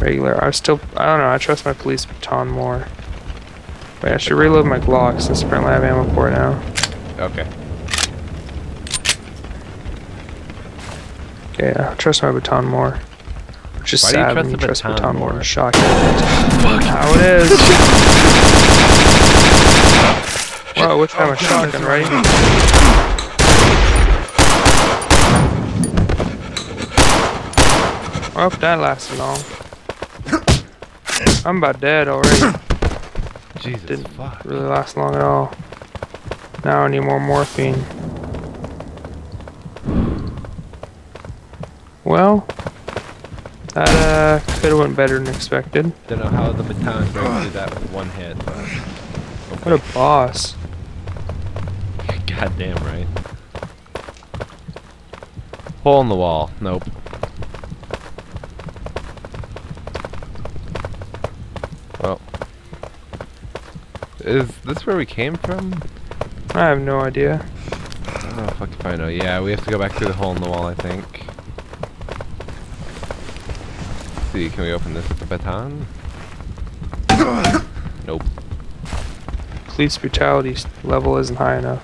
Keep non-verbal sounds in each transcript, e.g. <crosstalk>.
regular. I still, I don't know, I trust my police baton more. Wait, I should reload my Glock since apparently I have ammo for it now. Okay. Okay, I trust my baton more. Which is Why sad trust when you trust baton baton more more? a shotgun. How it is. Whoa, which time a shotgun, right? Oh, that lasted long. I'm about dead already. <coughs> Jesus Didn't fuck. really last long at all. Now I need more morphine. Well, that uh, could have went better than expected. Don't know how the baton through that with one hit, but What a boss. <laughs> goddamn right. Hole in the wall. Nope. Well, is this where we came from? I have no idea. Oh fuck if I know. Yeah, we have to go back through the hole in the wall, I think. see, can we open this with the baton? <coughs> Nope. Police brutality level isn't high enough.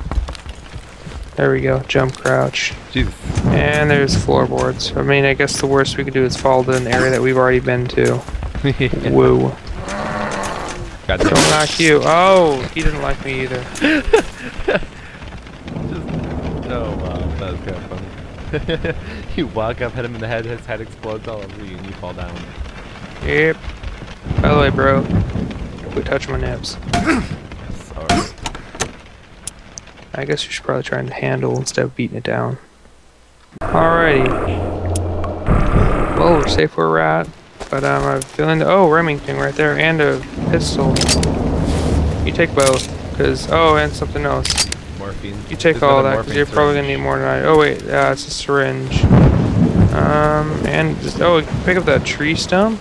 There we go. Jump crouch. Jesus. And there's floorboards. I mean, I guess the worst we could do is fall to an area that we've already been to. <laughs> Woo. Don't knock you. Oh, he didn't like me either. <laughs> Oh wow, that was kind of funny. <laughs> you walk up, hit him in the head, his head explodes all over you, and you fall down. Yep. By the way, bro, quit touching my nips. <coughs> Sorry. I guess you should probably try and handle instead of beating it down. Alrighty. Well, we're safe where we're at. But um, I'm feeling the oh Remington right there and a pistol. You take both, cause oh and something else. Morphine. You take There's all that, cause you're probably gonna need more than I. Oh wait, yeah, it's a syringe. Um, and just, oh, pick up that tree stump.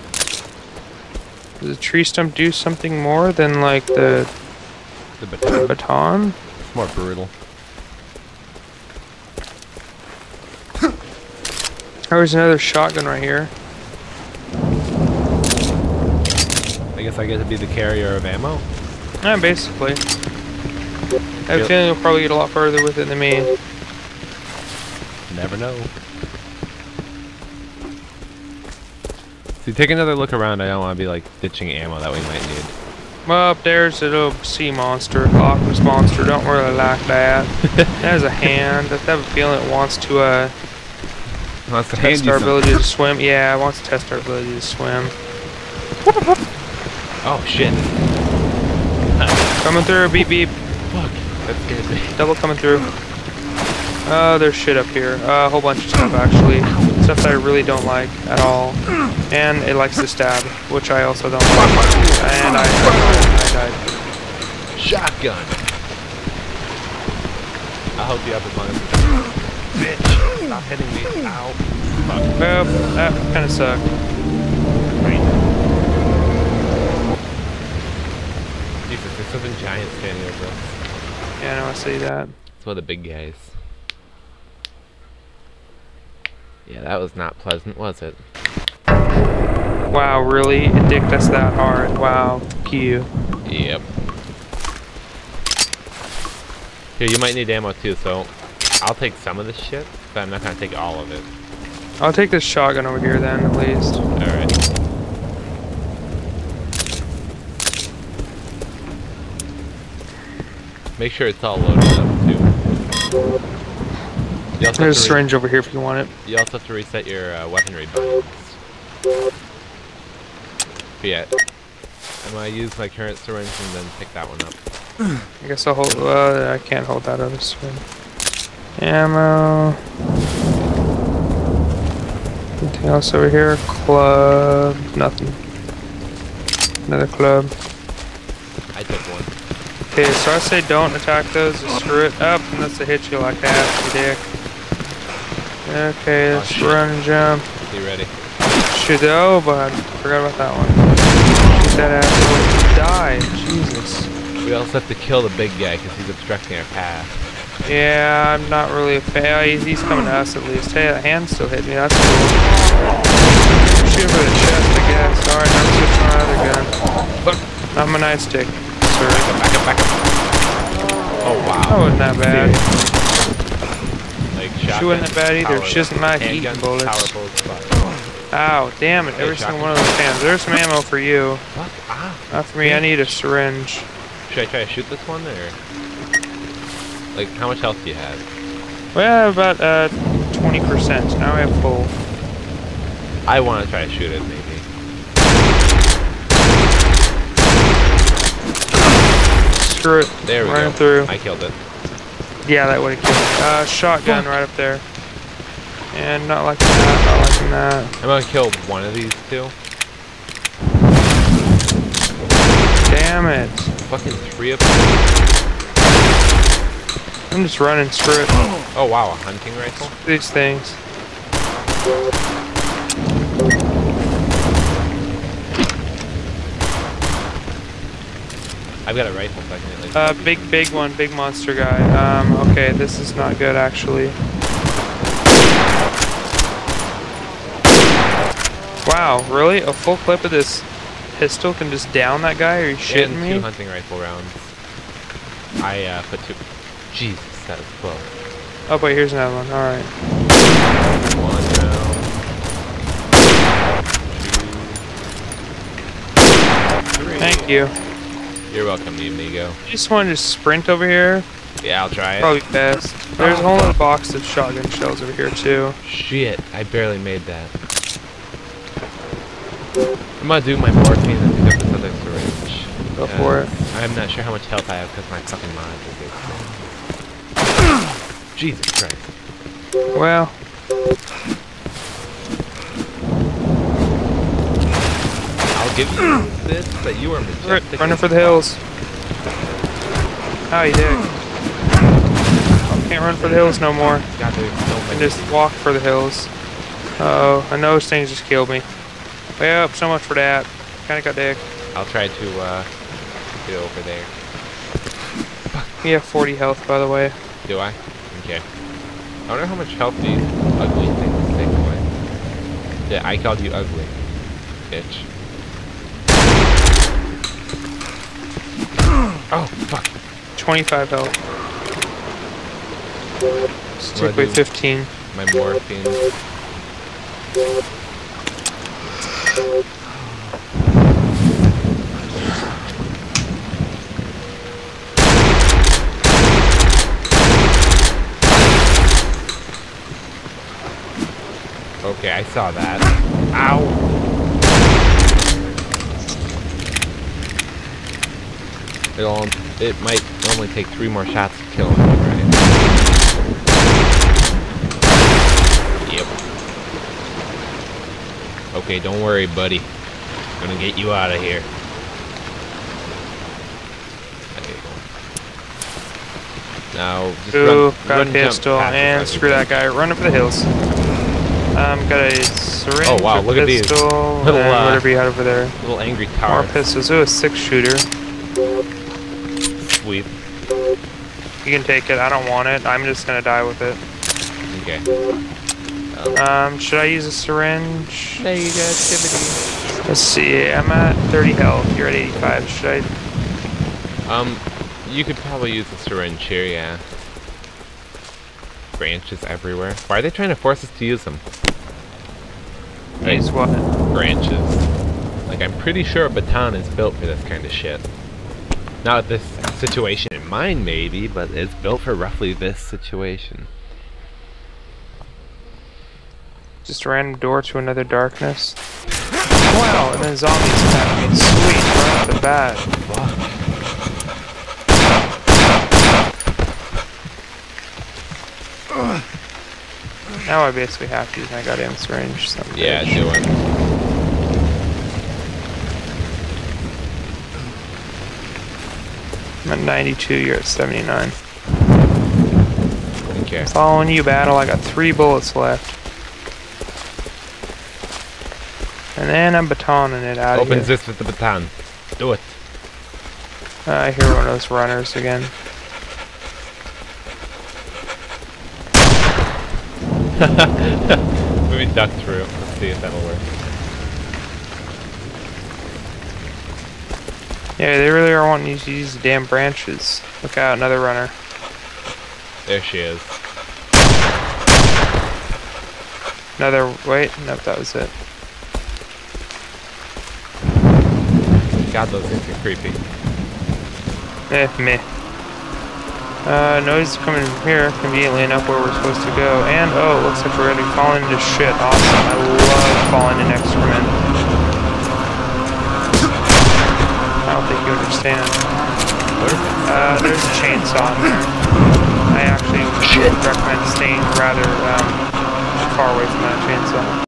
Does the tree stump do something more than like the The baton. baton? It's more brutal. Oh, there's another shotgun right here. I guess I get to be the carrier of ammo. Yeah, basically. I have a feeling you'll probably get a lot further with it than me. Never know. See, take another look around. I don't want to be like ditching ammo that we might need. Well, up there's a little sea monster, Loch monster. Don't really like <laughs> that. has a hand. I have a feeling it wants to uh, Wants to test our ability to swim. Yeah, it wants to test our ability to swim. <laughs> Oh shit! Coming through, beep beep. Fuck! That scared me. Double coming through. Oh, there's shit up here. Uh, a whole bunch of stuff actually. Stuff that I really don't like at all. And it likes to stab, which I also don't like. And I, I died. Shotgun. I'll help you as long as. Bitch! Stop hitting me! Ow! Fuck. Well, that kind of sucked. Something giant standing over us. Yeah, I know I see that. It's one of the big guys. Yeah, that was not pleasant, was it? Wow, really? It dicked us that hard. Wow. Q. Yep. Here, you might need ammo too, so I'll take some of this shit, but I'm not gonna take all of it. I'll take this shotgun over here then, at least. Alright. Make sure it's all loaded up too. There's a syringe over here if you want it. you also have to reset your uh, weaponry buttons. But yeah, I'm gonna use my current syringe and then pick that one up. <clears throat> I guess I'll hold. Uh, I can't hold that other syringe. Ammo. Anything else over here? Club. Nothing. Another club. I took one. Okay, so I say don't attack those. Just screw it up unless they hit you like that, you dick. Okay, Oh, let's shit. run and jump. Be ready. Shoot, oh, but I forgot about that one. Shoot that asshole. Die. Jesus. We also have to kill the big guy because he's obstructing our path. Yeah, I'm not really a fan. Oh, he's, he's coming to us at least. Hey, that hand still hit me. That's cool. Shoot for the chest, I guess. Alright, I'm switching my nightstick, sir. Back up, back up, back. Oh wow. That wasn't that bad. Like She wasn't that bad either. power- She doesn't like handgun, eating bullets. Power bullets. Ow, damn it. Yeah, Every single one of those cans. There's some ammo for you. Fuck. Ah. Not for me. I need a syringe. Should I try to shoot this one there? Like, how much health do you have? Well, about uh, 20%. Now I have full. I want to try to shoot it, maybe. Screw it. There we Run go. through. I killed it. Yeah, that would have killed me. Uh, shotgun right up there. And not liking that, not liking that. I'm gonna kill one of these two. Damn it. Fucking three of them. I'm just running, screw it. Oh wow, a hunting rifle. These things. I've got a rifle, so I can at least. Uh, big, big one, big monster guy. Um, okay, this is not good actually. Wow, really? A full clip of this pistol can just down that guy? Are you shitting and me? two hunting rifle rounds. I uh, put two. Jesus, that was close. Oh, wait, here's another one. Alright. One round. Two. Three. Thank you. You're welcome, me amigo. You just want to just sprint over here? Yeah, I'll try it. Probably best. There's a whole other box of shotgun shells over here, too. Shit, I barely made that. I'm gonna do my morphine and pick up this other syringe. Go Uh, for it. I'm not sure how much health I have because my fucking is good. <clears throat> Jesus Christ. Well, give you <clears throat> this, but you are r- majestic. running for the hills. How you doing? Can't run for the hills no more. God, there's so I many. just walk for the hills. Uh oh, I know those things just killed me. Well, so much for that. Kinda got dick. I'll try to uh, get over there. You have 40 health, by the way. Do I? Okay. I wonder how much health these ugly things take away. Yeah, I called you ugly. Bitch. Oh, fuck. 25 health. Stick Wanna with 15. My morphine. Okay, I saw that. Ow! It'll, it might only take three more shots to kill him, right? Yep. Okay, don't worry, buddy. I'm gonna get you out of here. There you go. Now, just Ooh, run, got run, a pistol, and screw that guy. Running for the hills. Um, got a syringe, Oh, wow, a look at these. Little, uh, whatever you had over there. Little angry More car. pistols. Ooh, a six shooter. Sweet. You can take it. I don't want it. I'm just gonna die with it. Okay. Um, should I use a syringe? Negativity. Let's see. I'm at 30 health. You're at 85. Should I? Um, you could probably use a syringe here, yeah. Branches everywhere. Why are they trying to force us to use them? Right. Use what? branches. Like, I'm pretty sure a baton is built for this kind of shit. Not with this situation in mind, maybe, but it's built for roughly this situation. Just a random door to another darkness. Wow, and then zombies attack me. Sweet, right off the bat. Now I basically have to use my goddamn syringe. of Yeah, do it. I'm at 92, you're at 79. Okay. Following you, battle. I got three bullets left. And then I'm batoning it out of Opens this with the baton. Do it. Uh, I hear one of those runners again. <laughs> Maybe duck through. Let's see if that'll work. Yeah, they really are wanting you to use the damn branches. Look out, another runner. There she is. Another, wait, nope, that was it. God, those things are creepy. Eh, meh. Uh, noise coming from here, conveniently enough where we're supposed to go. And, oh, it looks like we're already falling into shit. Awesome. I love falling in excrement. I don't think you understand. Uh, there's a chainsaw in there. I actually would recommend staying rather, um, far away from that chainsaw.